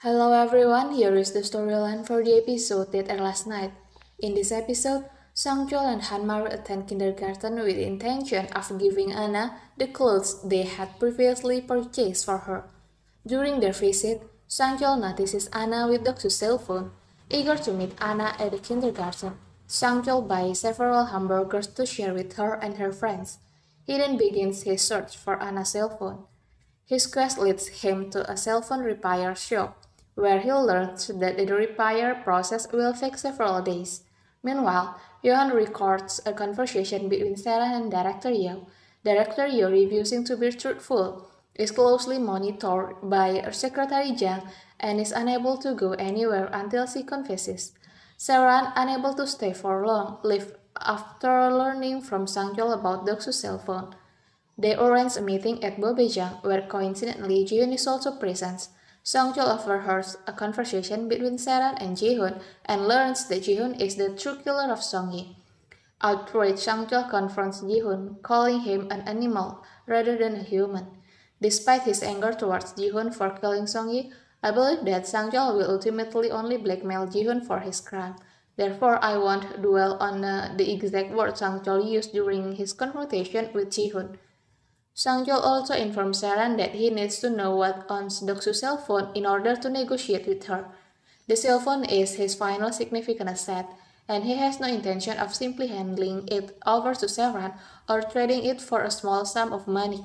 Hello everyone, here is the storyline for the episode that aired last night. In this episode, Sangcheol and Hanmaru attend kindergarten with the intention of giving Anna the clothes they had previously purchased for her. During their visit, Sangcheol notices Anna with Doksu's cell phone. Eager to meet Anna at the kindergarten, Sangcheol buys several hamburgers to share with her and her friends. He then begins his search for Anna's cell phone. His quest leads him to a cell phone repair shop, where he learns that the repair process will take several days. Meanwhile, Johan records a conversation between Sarah and Director Yeo. Director Yeo, refusing to be truthful, is closely monitored by Secretary Jang and is unable to go anywhere until she confesses. Sarah, unable to stay for long, leaves after learning from Sangcheol about Doksu's cell phone. They arrange a meeting at Bobejang, where coincidentally Jihoon is also present. Sangcheol overhears a conversation between Seran and Jihoon and learns that Jihoon is the true killer of Songyi. Outraged, Sangcheol confronts Jihoon, calling him an animal rather than a human. Despite his anger towards Jihoon for killing Songyi, I believe that Sangcheol will ultimately only blackmail Jihoon for his crime. Therefore, I won't dwell on uh, the exact words Sangcheol used during his confrontation with Jihoon. Sangcheol also informs Saran that he needs to know what owns Doksu's cell phone in order to negotiate with her. The cell phone is his final significant asset, and he has no intention of simply handing it over to Saran or trading it for a small sum of money.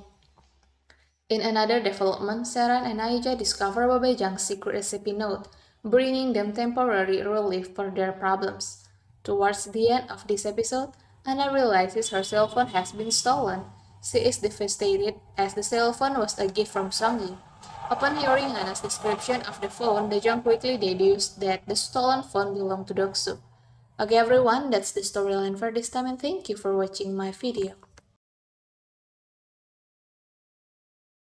In another development, Saran and Aija discover Bobejang's secret recipe note, bringing them temporary relief for their problems. Towards the end of this episode, Anna realizes her cell phone has been stolen. She is devastated as the cell phone was a gift from Songyi. Upon hearing Hannah's description of the phone, Dajung quickly deduced that the stolen phone belonged to Doksu. Okay everyone, that's the storyline for this time and thank you for watching my video.